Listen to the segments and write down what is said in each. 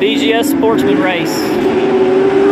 BGS Sportsman Race.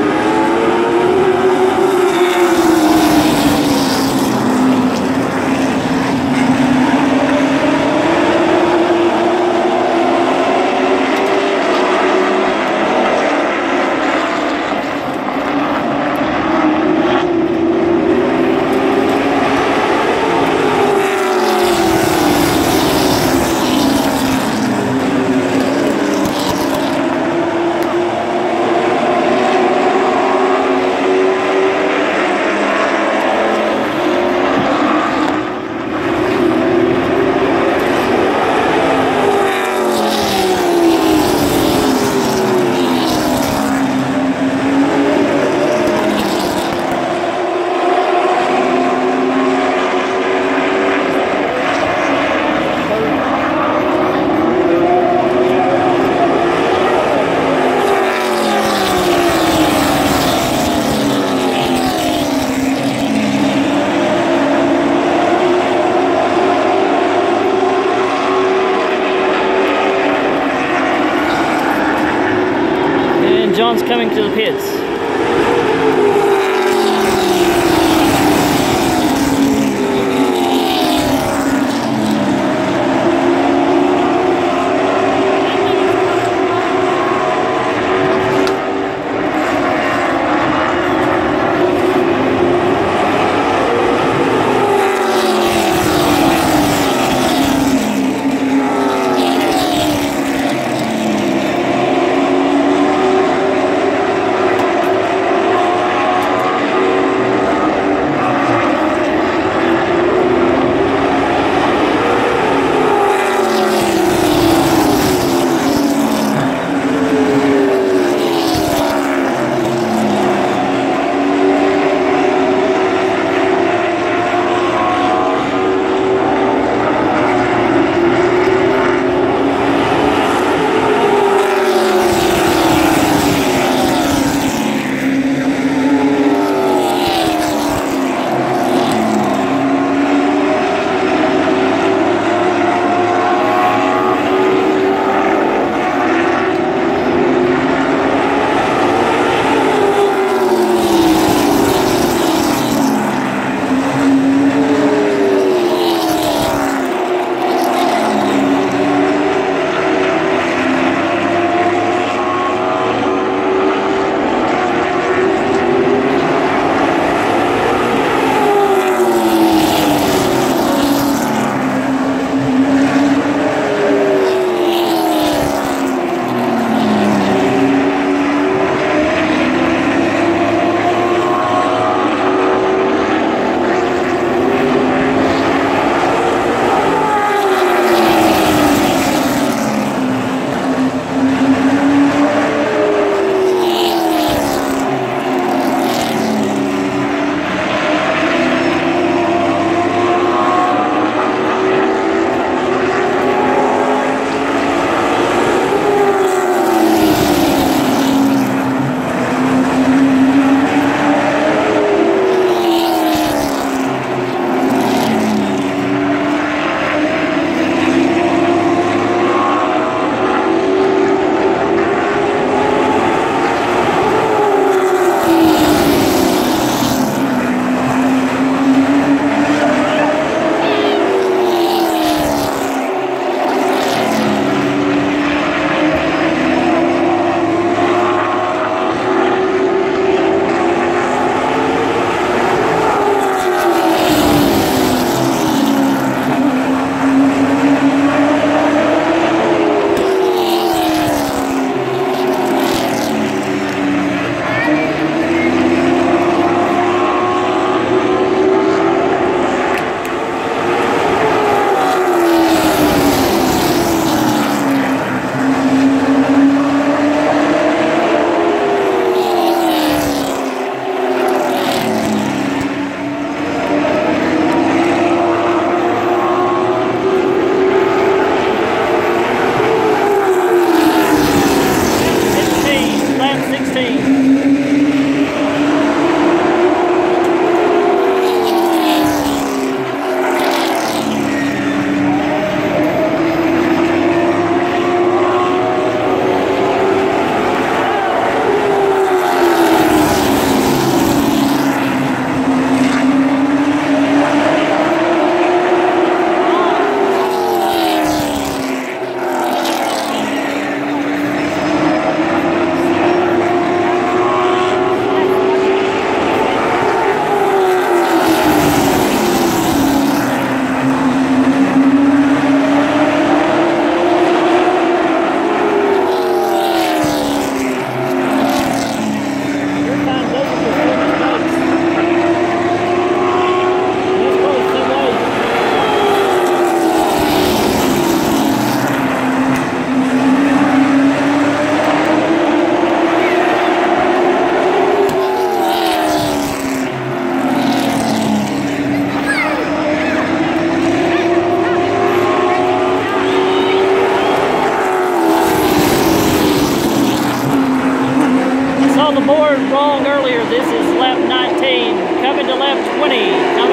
The wrong earlier. This is left 19. Coming to left 20.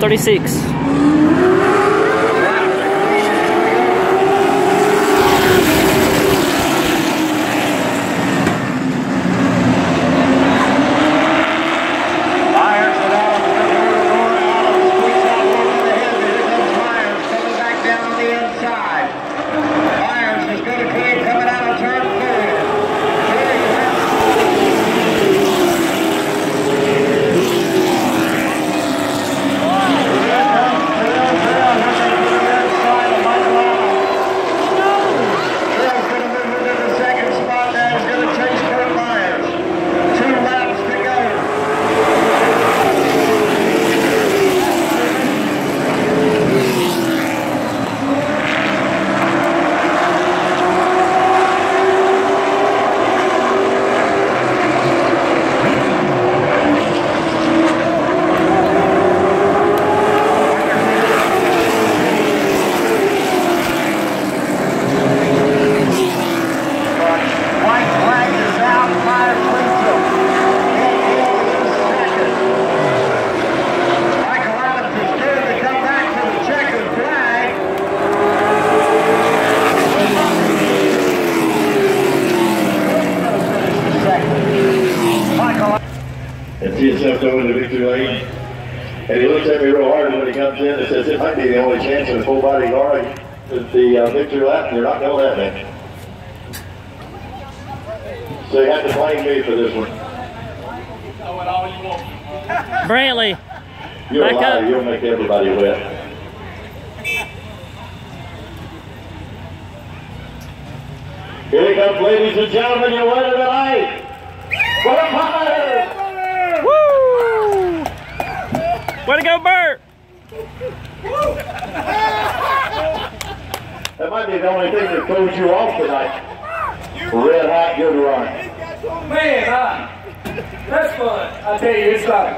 36. Comes in and says, it might be the only chance in a full body guard at the uh, victory lap, and you're not going to let me. So you have to blame me for this one. Brantley, You're Back a liar. up. You'll make everybody wet. Here he comes, ladies and gentlemen, your winner tonight. What a woo! Way to go, Burt! That might be the only thing that throws you off tonight. Red hot, good run. Man, that's fun. I tell you, it's like,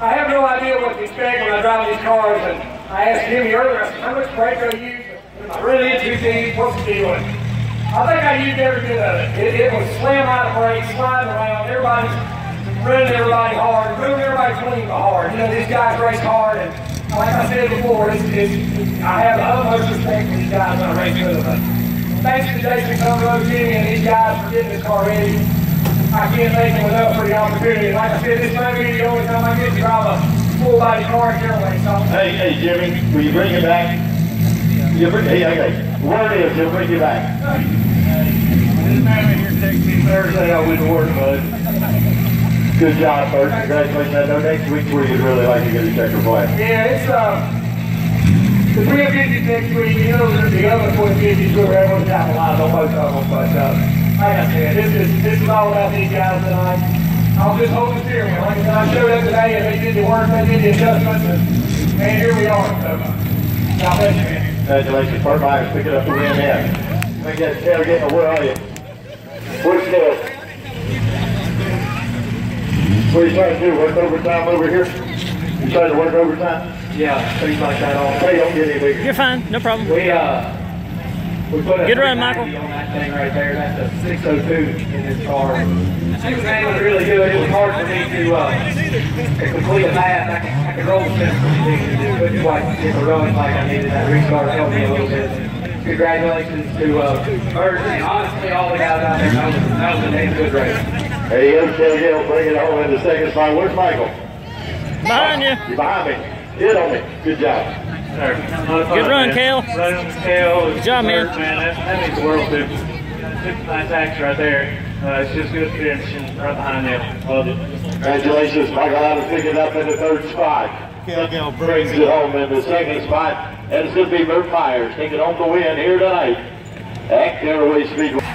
I have no idea what to expect when I drive these cars. And I asked Jimmy earlier, I said, how much brake do I use? I really into these? What's the deal? I think I used every bit of it. It, it was slam out of brakes, sliding around. Everybody's running everybody hard, moving everybody clean hard. You know, these guys race hard. And like I said before, it's, it's, I have the utmost respect for these guys when I race with them. Thanks to Jason Cumberland, Jimmy, and these guys for getting this car ready. I can't thank them enough for the opportunity. Like I said, this might be the only time I get to drive a full body car in So Hey, hey, Jimmy, will you bring it back? You bring, hey, okay. Word is, he'll bring you back. this man here texted me Thursday. I went to work, bud. Good job, Burt. Congratulations. I know next week where you'd really like to get a checker flag. Yeah, it's uh, the 350 next week. You know, the, the other 450s we were able to capitalize on both of them. But uh, like I said, this is this is all about these guys tonight. I was just holding the steering wheel. Like I said, I showed up today and they did the work, they did the adjustments, and man, here we are. So, God bless you, man. Congratulations, Burt Myers picking up the win there. Me get tailgate. Where are you? Where's Dale? What are you trying to do? Work overtime over here? You trying to work overtime? Yeah, things like that all. Hey, don't get any bigger. You're fine, no problem. We uh, we put a Good run, 390 Michael. on that thing right there. That's a 602 in this car. She was handling really good. It was hard for me to uh, to complete a pass. I could, I could roll the fence pretty decent. Just couldn't quite get the run like I needed. That restart helped me a little bit. Congratulations to uh, Burt and honestly all the guys out there. That was, that was a damn good race. Hey, you Cale Gale. Bring it home in the second spot. Where's Michael? Behind you. You're behind me. Hit on me. Good job. Good run, Cale. Running with Cale. Good job, man. man. That, that means the world to me. Super nice action right there. Uh, it's just good finishing right behind you. Love it. Congratulations, Michael Adams picking up in the third spot. Cale Brings it home in the second spot. And it's going to be Burt Myers taking home the win here tonight at Caraway Speedway.